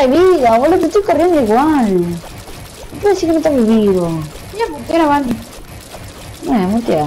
de vida, boludo, te estoy corriendo igual. No decir que no estás vivo. Ya, mutea, van. Bueno, mutea.